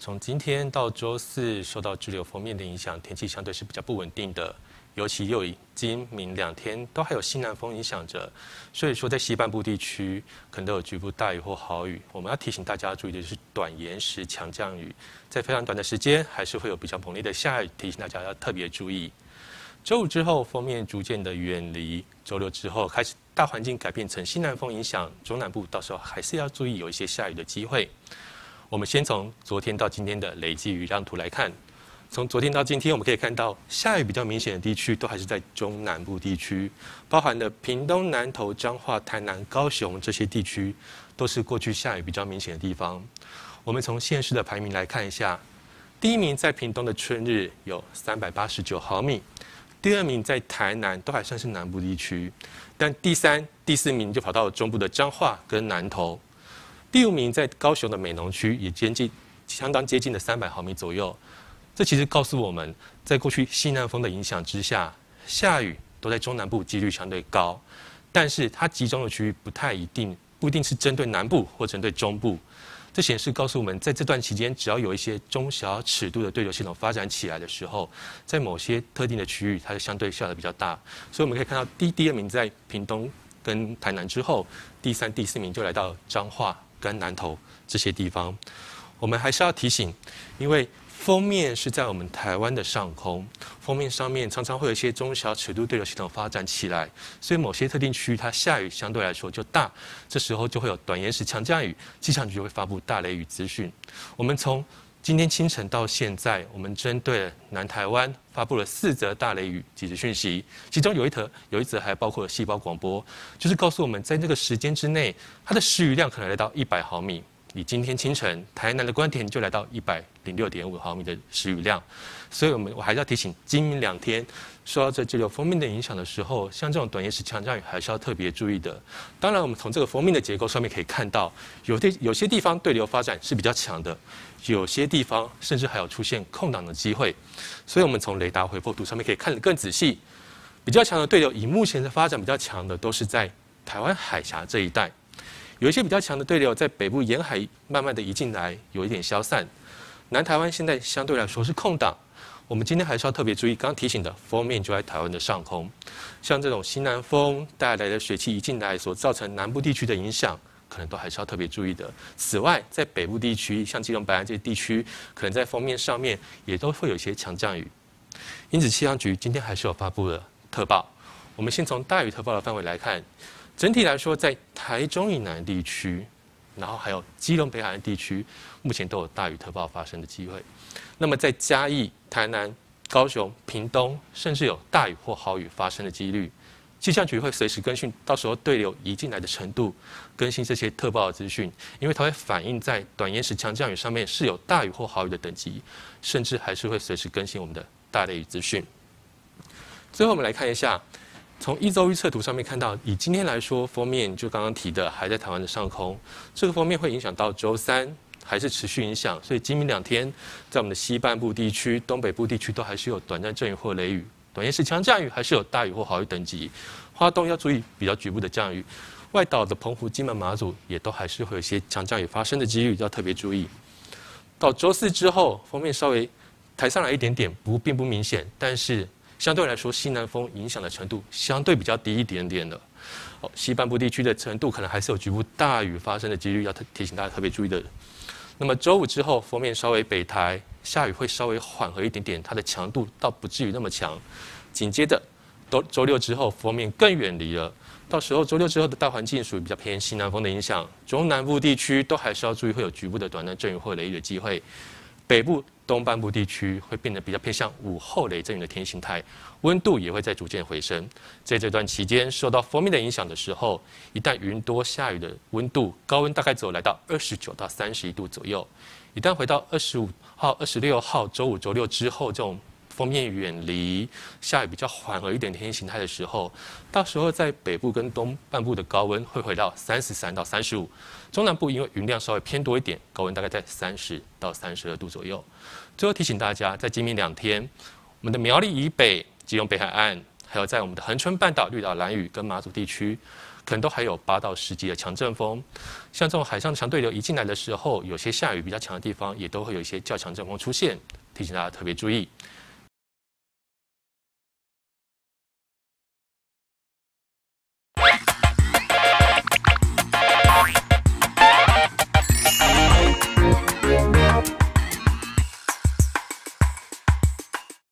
从今天到周四，受到滞留封面的影响，天气相对是比较不稳定的。尤其又今明两天都还有西南风影响着，所以说在西半部地区可能都有局部大雨或豪雨。我们要提醒大家注意的是短延时强降雨，在非常短的时间还是会有比较猛烈的下雨，提醒大家要特别注意。周五之后，封面逐渐的远离，周六之后开始大环境改变成西南风影响中南部，到时候还是要注意有一些下雨的机会。我们先从昨天到今天的累计雨量图来看，从昨天到今天，我们可以看到下雨比较明显的地区都还是在中南部地区，包含的屏东、南投、彰化、台南、高雄这些地区，都是过去下雨比较明显的地方。我们从县市的排名来看一下，第一名在屏东的春日有三百八十九毫米，第二名在台南都还算是南部地区，但第三、第四名就跑到中部的彰化跟南投。第五名在高雄的美浓区，也接近相当接近的三百毫米左右。这其实告诉我们，在过去西南风的影响之下，下雨都在中南部几率相对高，但是它集中的区域不太一定，不一定是针对南部或针对中部。这显示告诉我们，在这段期间，只要有一些中小尺度的对流系统发展起来的时候，在某些特定的区域，它就相对下的比较大。所以我们可以看到，第第二名在屏东跟台南之后，第三、第四名就来到彰化。跟南投这些地方，我们还是要提醒，因为封面是在我们台湾的上空，封面上面常常会有一些中小尺度对流系统发展起来，所以某些特定区域它下雨相对来说就大，这时候就会有短延时强降雨，气象局就会发布大雷雨资讯。我们从今天清晨到现在，我们针对南台湾发布了四则大雷雨即时讯息，其中有一则有一则还包括了细胞广播，就是告诉我们在那个时间之内，它的时雨量可能来到一百毫米。以今天清晨台南的关田就来到一百零六点五毫米的时雨量，所以我们我还是要提醒，今明两天受到这这个封面的影响的时候，像这种短延时强降雨还是要特别注意的。当然，我们从这个封面的结构上面可以看到，有的有些地方对流发展是比较强的，有些地方甚至还有出现空档的机会。所以我们从雷达回波图上面可以看得更仔细，比较强的对流，以目前的发展比较强的都是在台湾海峡这一带。有一些比较强的对流在北部沿海慢慢的移进来，有一点消散。南台湾现在相对来说是空档，我们今天还是要特别注意，刚刚提醒的封面就在台湾的上空。像这种西南风带来的水汽一进来，所造成南部地区的影响，可能都还是要特别注意的。此外，在北部地区，像基隆、北岸这些地区，可能在封面上面也都会有一些强降雨。因此，气象局今天还是有发布了特报。我们先从大雨特报的范围来看。整体来说，在台中以南地区，然后还有基隆北海岸地区，目前都有大雨特报发生的机会。那么在嘉义、台南、高雄、屏东，甚至有大雨或豪雨发生的几率。气象局会随时更新，到时候对流移进来的程度，更新这些特报的资讯，因为它会反映在短延时强降雨上面是有大雨或豪雨的等级，甚至还是会随时更新我们的大雷雨资讯。最后，我们来看一下。从一周预测图上面看到，以今天来说，封面就刚刚提的还在台湾的上空，这个封面会影响到周三，还是持续影响。所以今明两天，在我们的西半部地区、东北部地区都还是有短暂阵雨或雷雨，短时强降雨还是有大雨或豪雨等级。花东要注意比较局部的降雨，外岛的澎湖、金门、马祖也都还是会有一些强降雨发生的几率，要特别注意。到周四之后，封面稍微抬上来一点点，不并不明显，但是。相对来说，西南风影响的程度相对比较低一点点的。哦，西半部地区的程度可能还是有局部大雨发生的几率，要特提醒大家特别注意的。那么周五之后，封面稍微北台，下雨会稍微缓和一点点，它的强度倒不至于那么强。紧接着，周周六之后，封面更远离了，到时候周六之后的大环境属于比较偏西南风的影响，中南部地区都还是要注意会有局部的短暂阵雨或雷雨的机会。北部。东半部地区会变得比较偏向午后雷阵雨的天气形态，温度也会在逐渐回升。在这段期间受到封面的影响的时候，一旦云多下雨的温度高温大概只有来到二十九到三十一度左右。一旦回到二十五号、二十六号周五、周六之后，这种封面远离，下雨比较缓和一点天气形态的时候，到时候在北部跟东半部的高温会回到三十三到三十五，中南部因为云量稍微偏多一点，高温大概在三十到三十二度左右。最后提醒大家，在今明两天，我们的苗栗以北、基隆北海岸，还有在我们的恒春半岛、绿岛、蓝屿跟马祖地区，可能都还有八到十级的强阵风。像这种海上强对流一进来的时候，有些下雨比较强的地方，也都会有一些较强阵风出现，提醒大家特别注意。